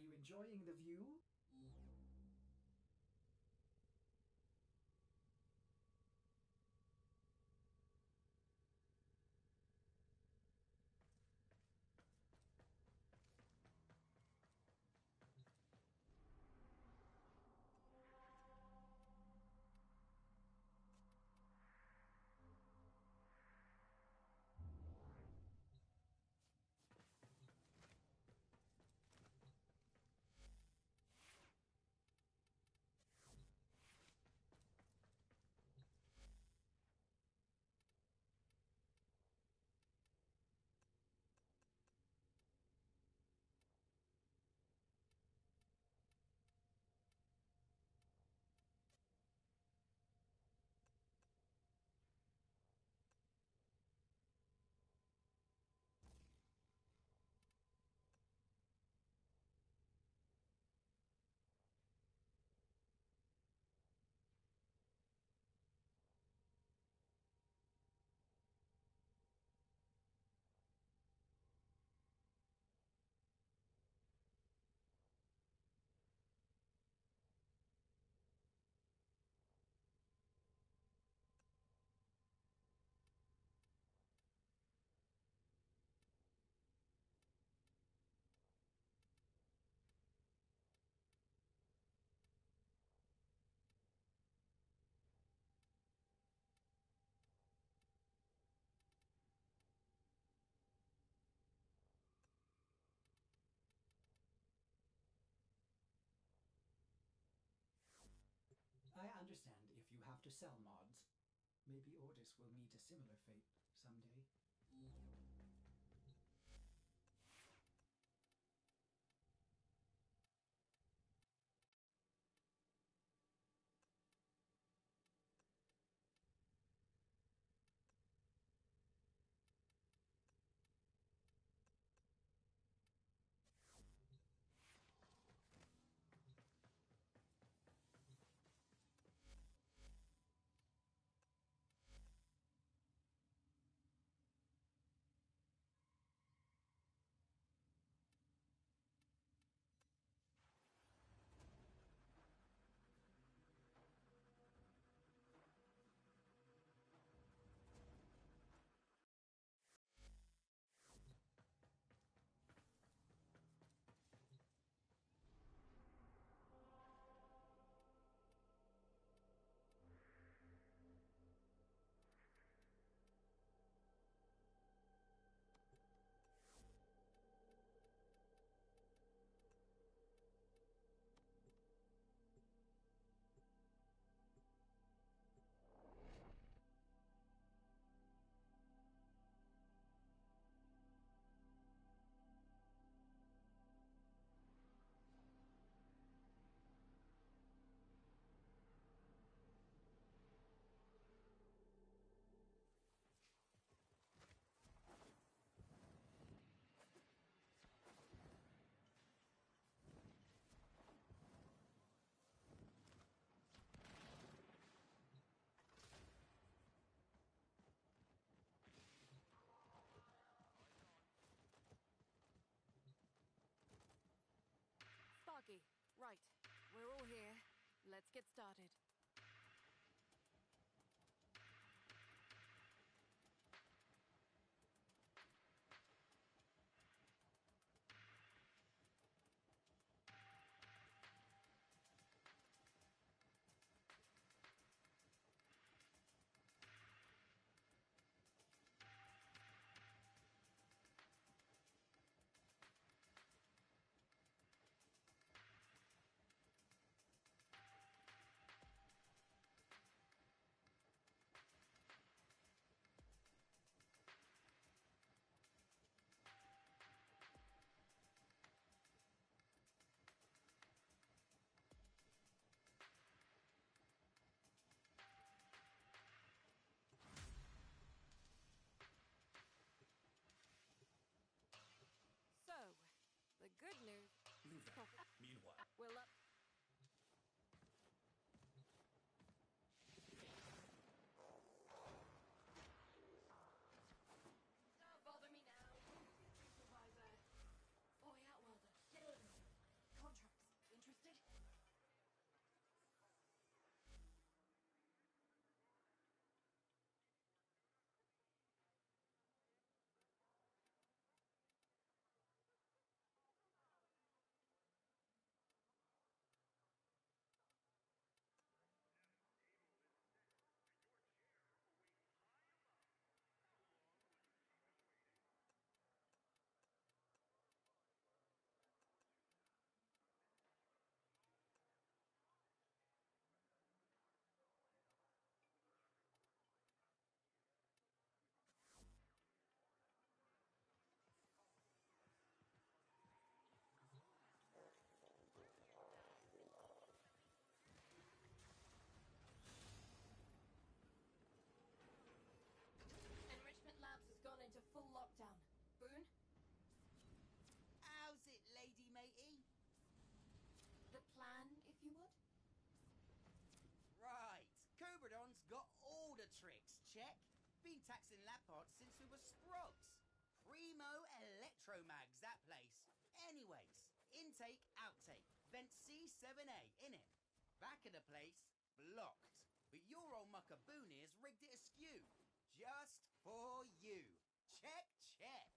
you enjoying the view? To sell mods. Maybe Ordis will meet a similar fate someday. Let's get started. Check. Been taxing lab pods since we were sprogs. Primo Electromags, that place. Anyways, intake, outtake. Vent C7A, in it. Back of the place, blocked. But your old muckaboony has rigged it askew. Just for you. Check, check.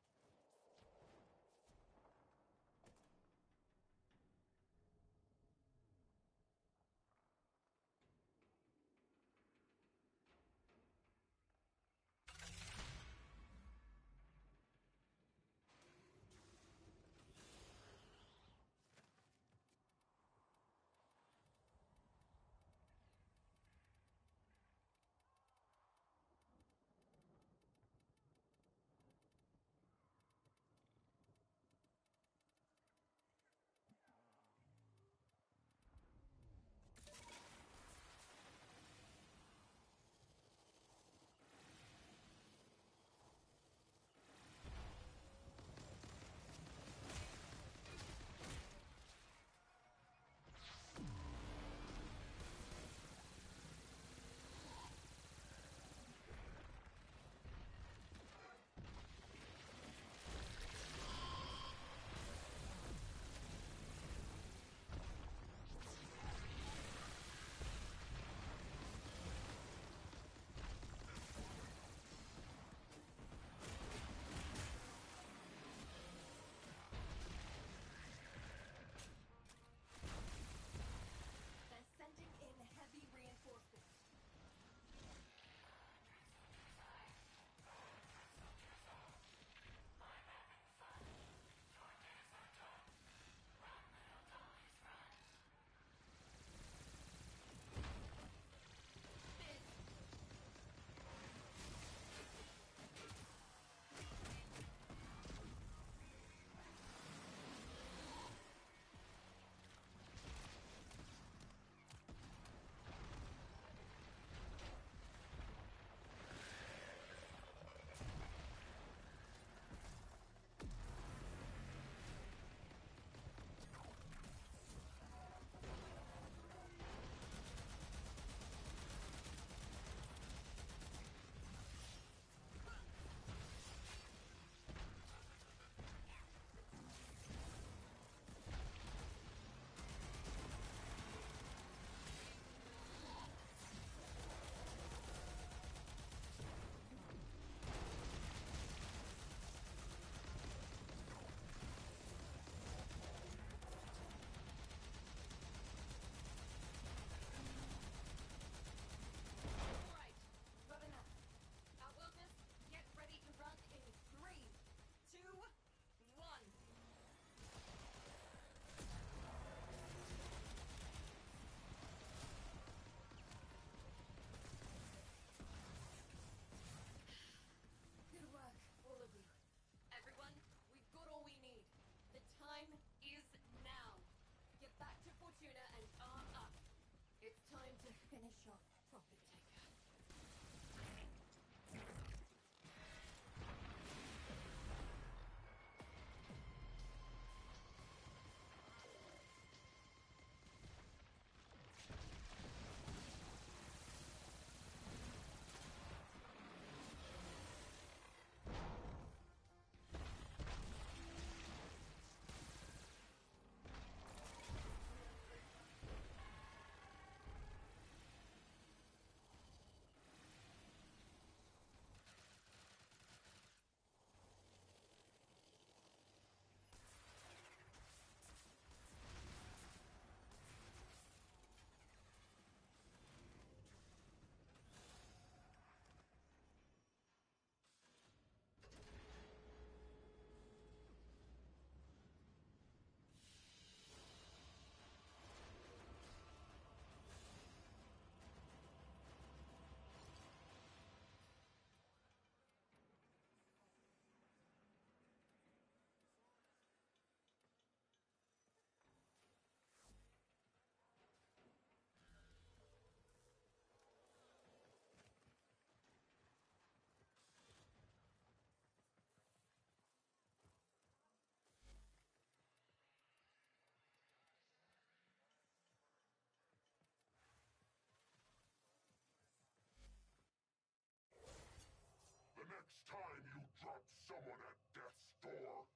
Next time you drop someone at death's door.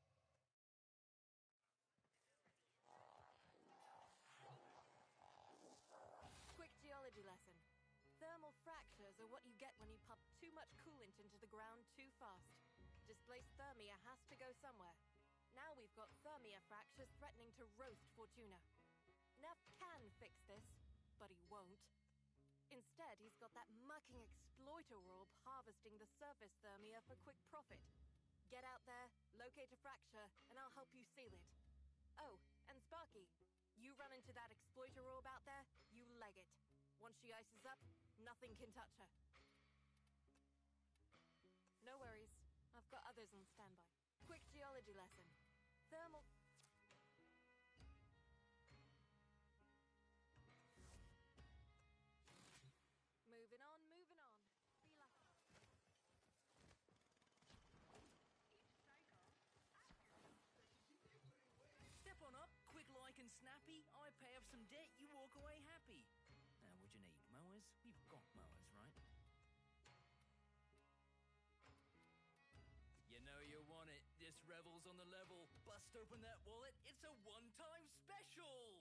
Quick geology lesson. Thermal fractures are what you get when you pump too much coolant into the ground too fast. Displaced thermia has to go somewhere. Now we've got thermia fractures threatening to roast Fortuna. Nef can fix this, but he won't. Instead, he's got that mucking exploiter orb harvesting the surface thermia for quick profit. Get out there, locate a fracture, and I'll help you seal it. Oh, and Sparky, you run into that exploiter orb out there, you leg it. Once she ices up, nothing can touch her. No worries, I've got others on standby. Quick geology lesson. Thermal. Debt, you walk away happy. Now, what you need? Mowers? We've got mowers, right? You know you want it. This revel's on the level. Bust open that wallet. It's a one-time special.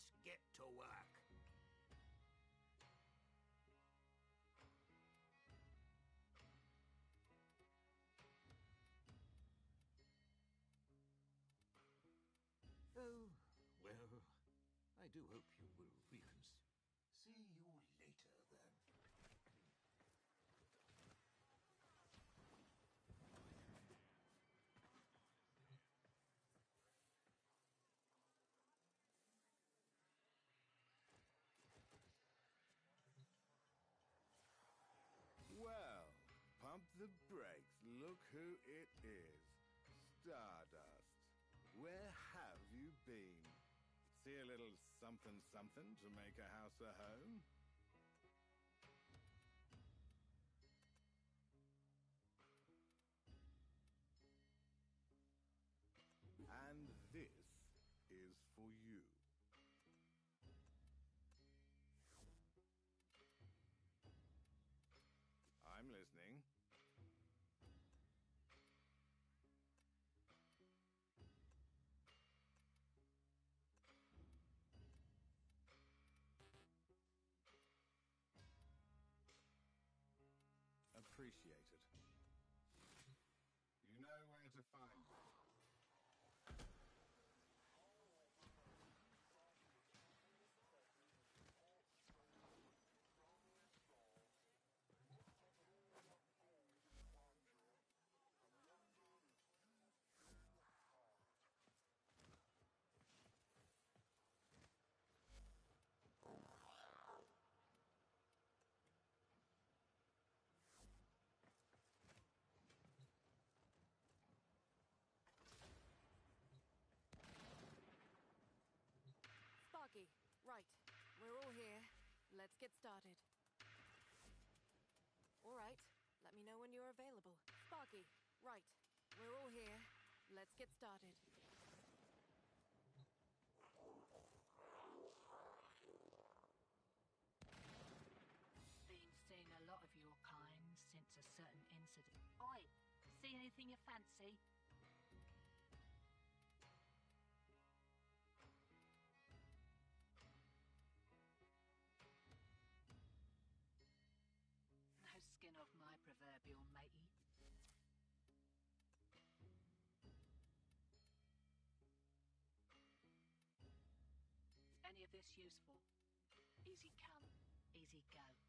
Let's get to work. Oh, well, I do hope who it is. Stardust. Where have you been? See a little something something to make a house a home? And this is for you. Let's get started. All right. Let me know when you're available. Sparky, right. We're all here. Let's get started. Been seeing a lot of your kind since a certain incident. Oi, see anything you fancy? This useful? Easy come, easy go.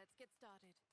Let's get started.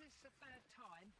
This is a bad time?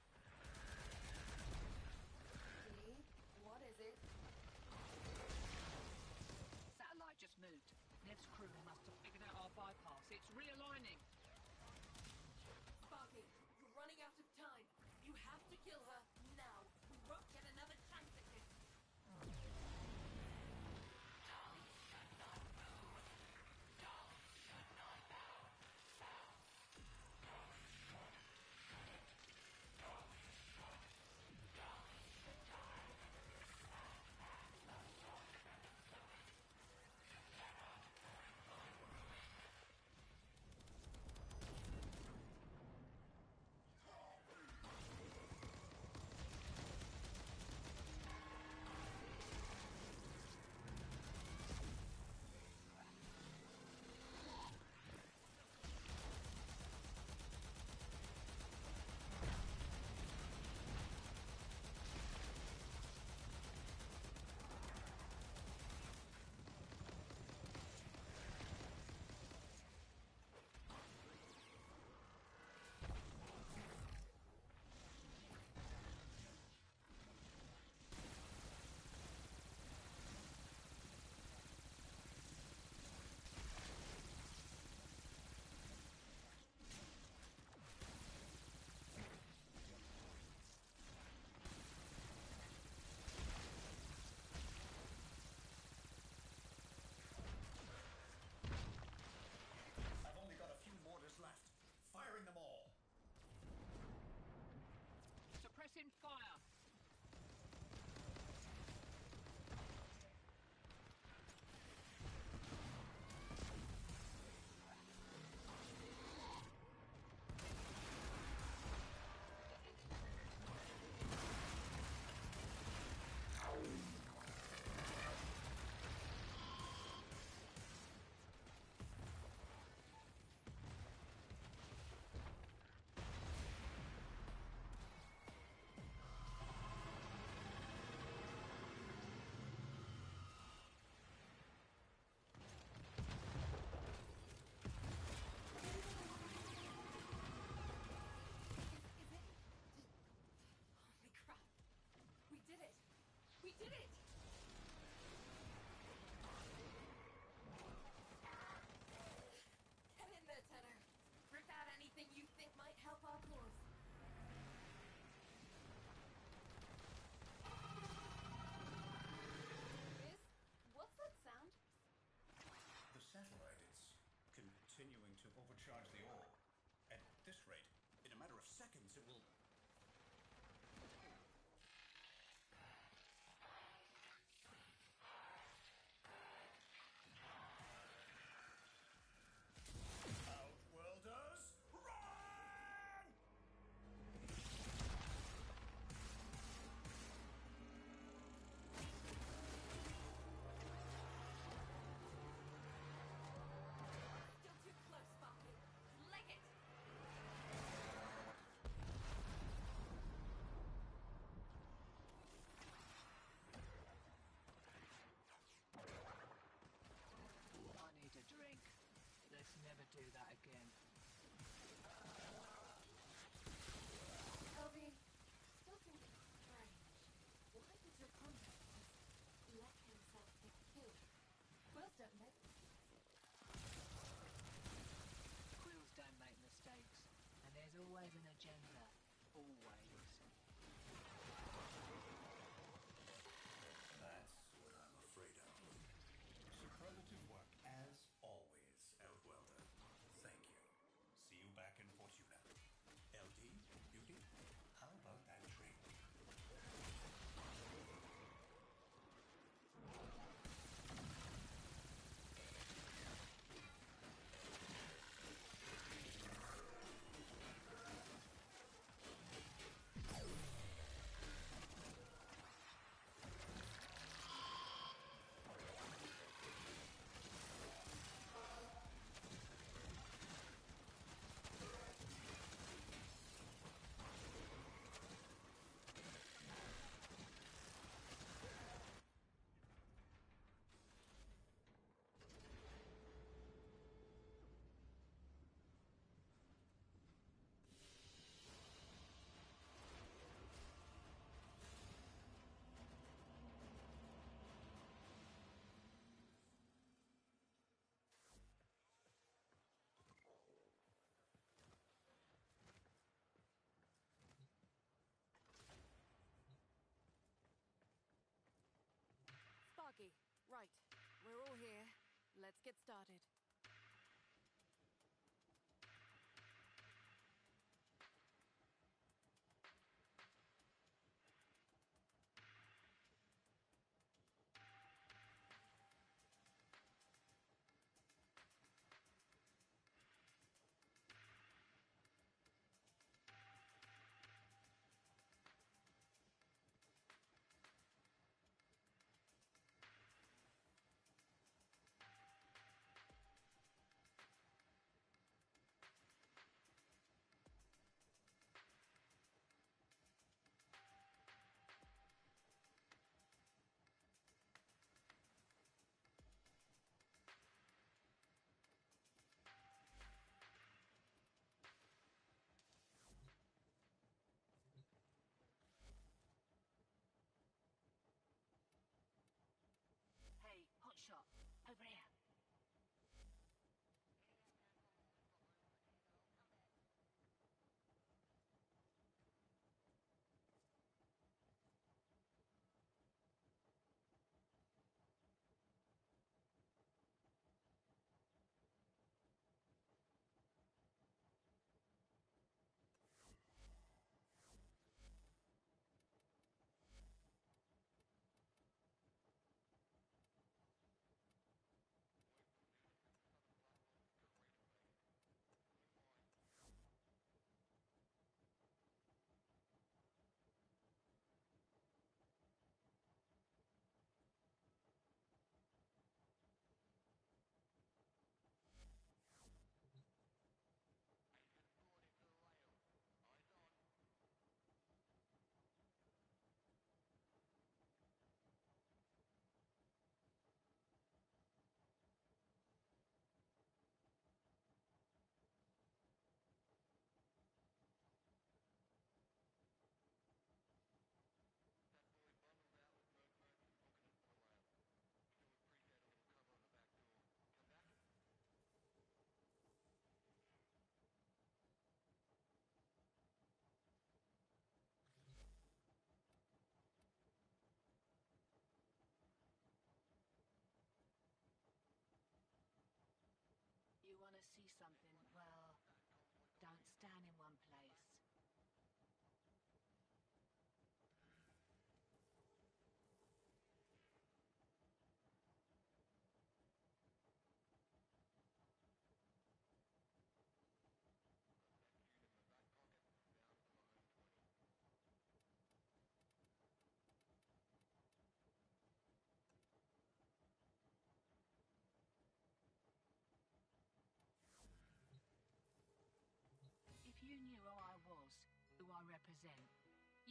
Let's get started.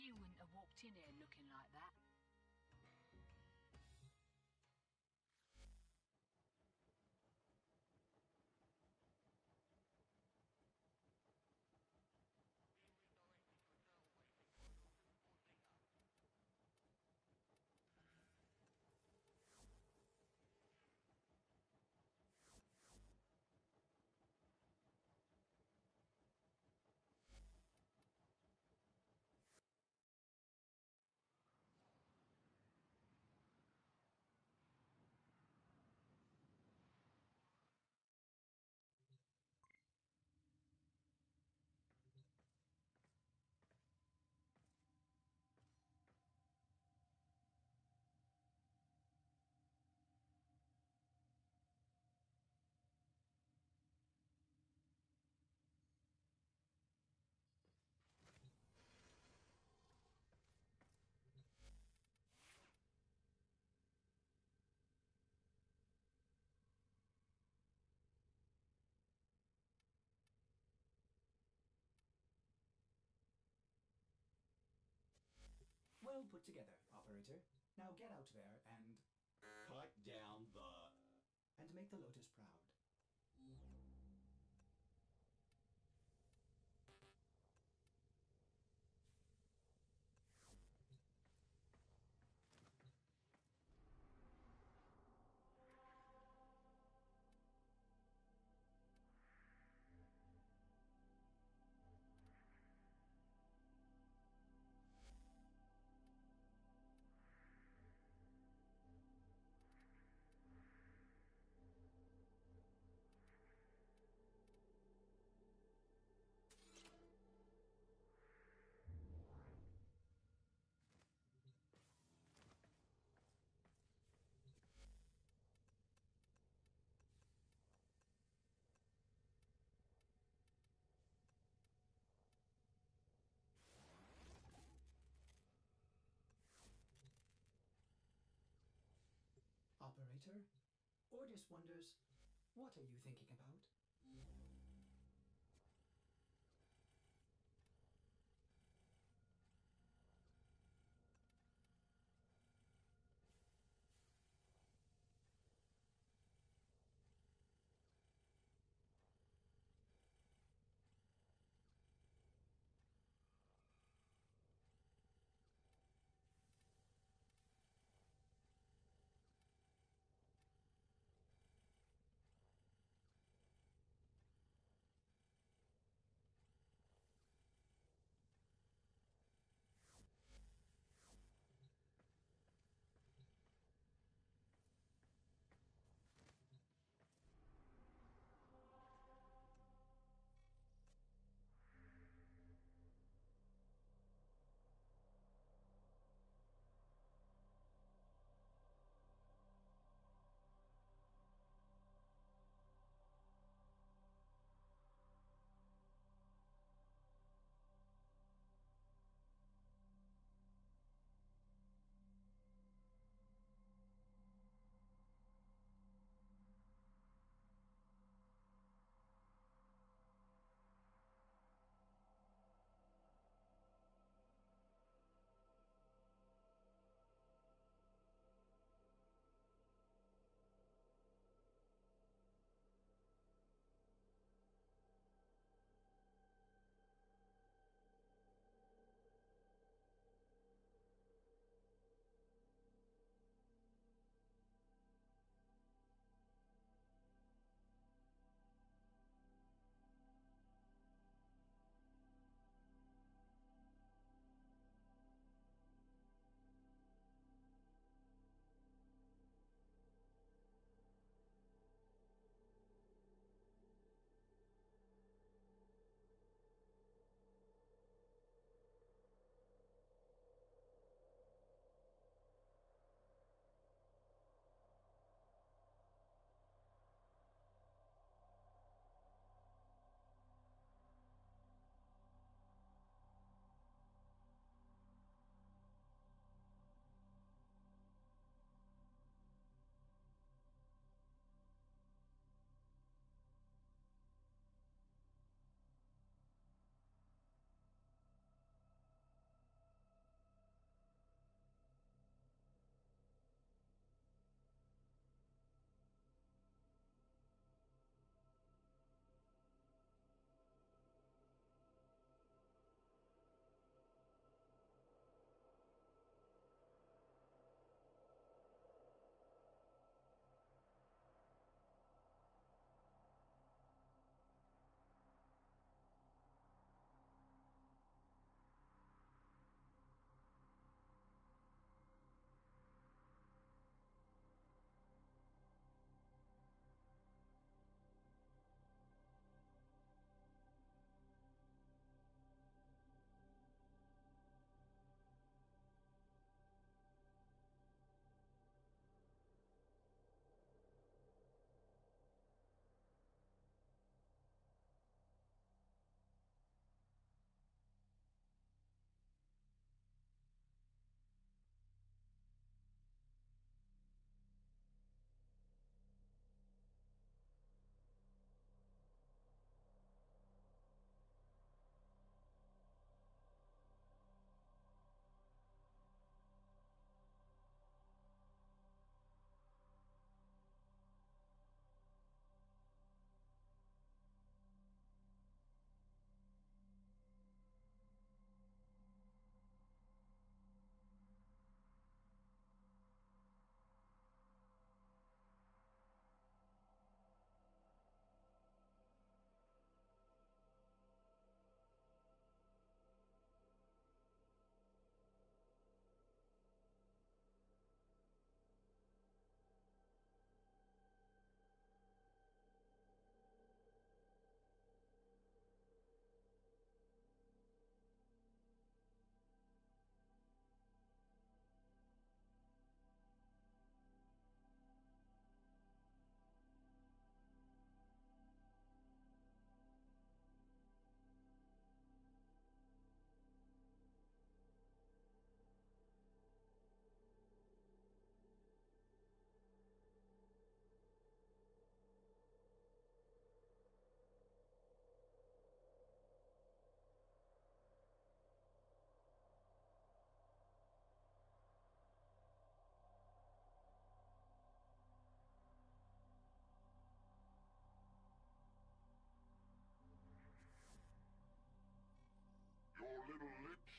You wouldn't have walked in here looking like that. Well put together, operator. Now get out there and Cut down the. and make the Lotus proud. Operator, Ordis wonders, what are you thinking about?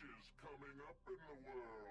Changes coming up in the world,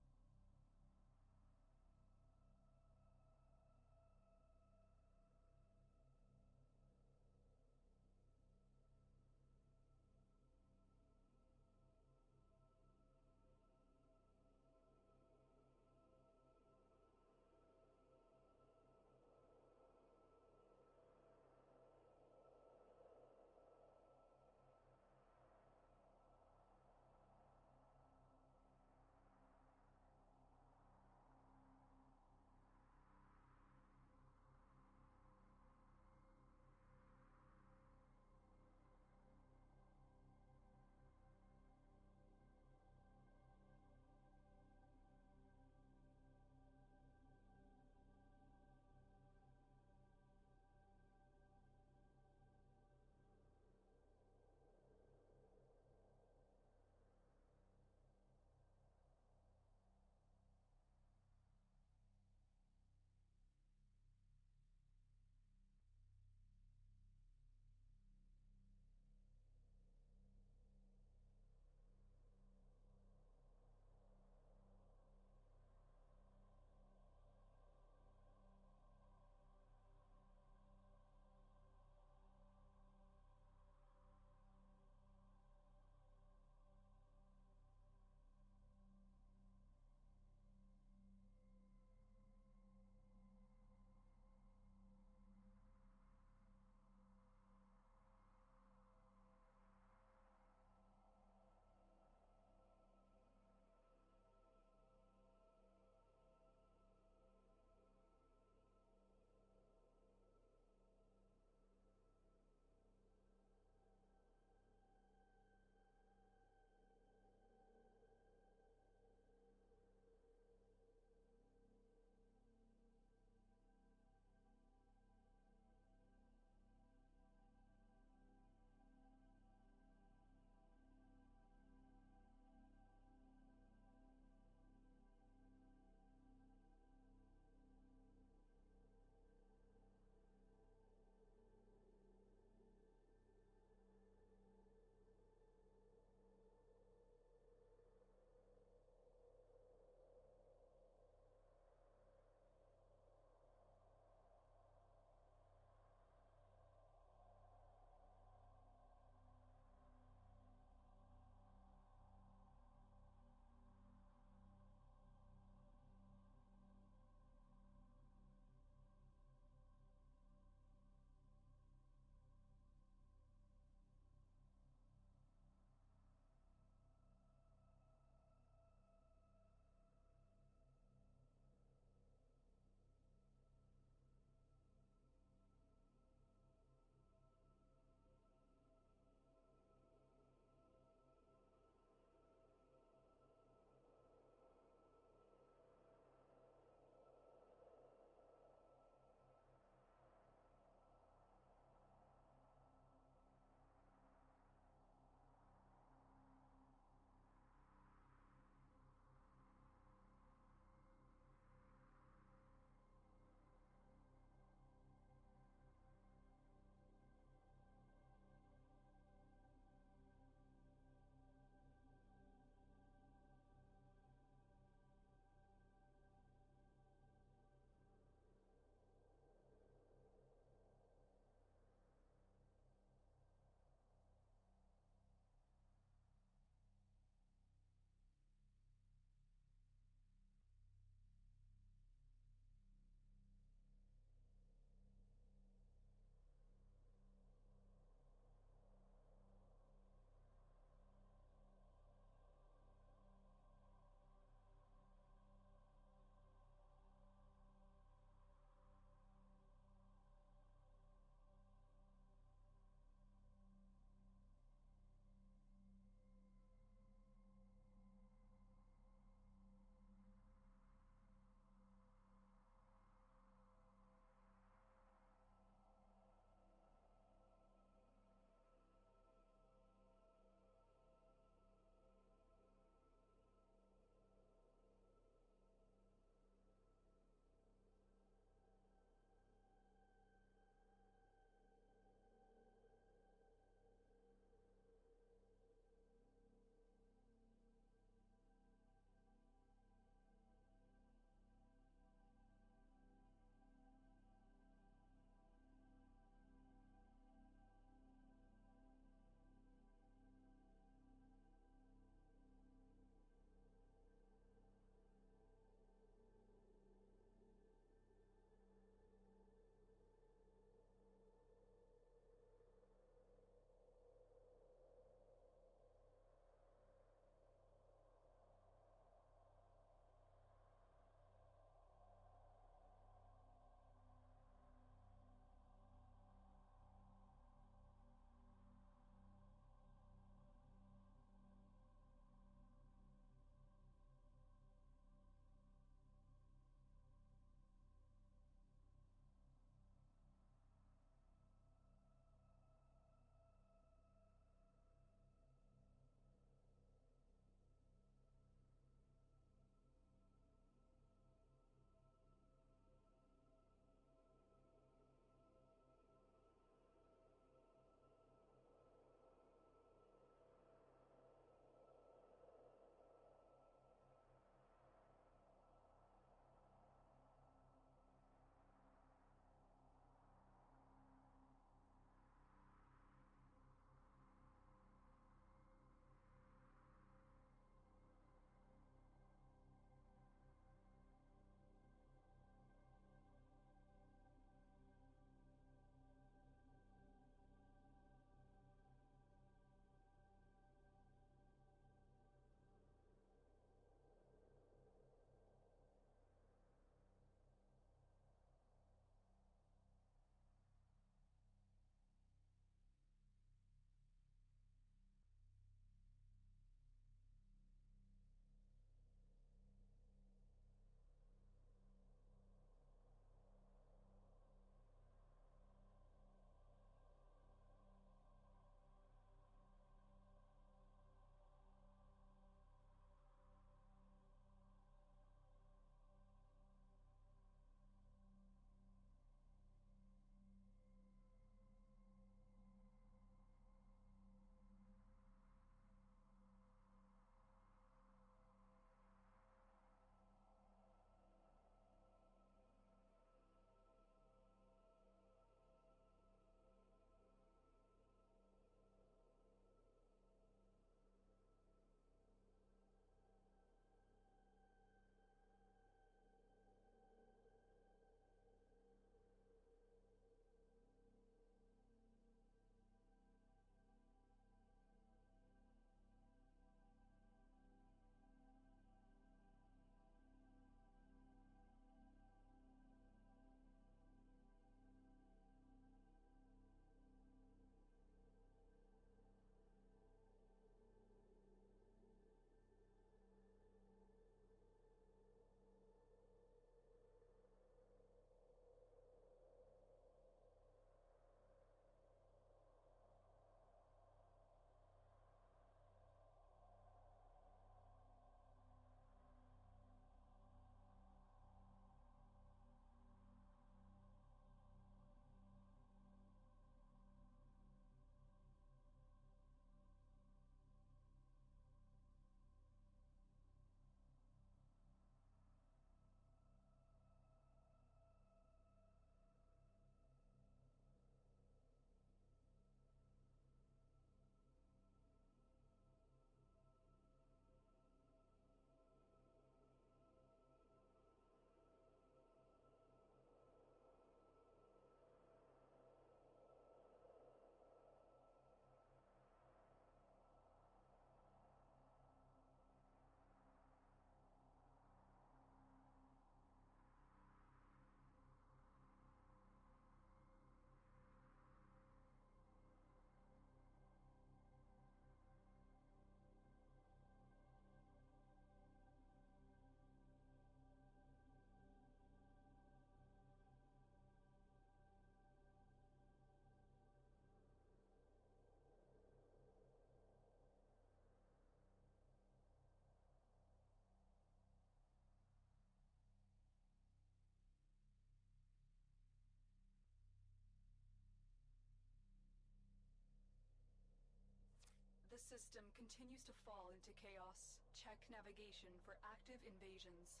system continues to fall into chaos. Check navigation for active invasions.